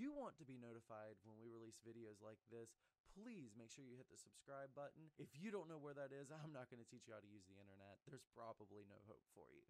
you want to be notified when we release videos like this, please make sure you hit the subscribe button. If you don't know where that is, I'm not going to teach you how to use the internet. There's probably no hope for you.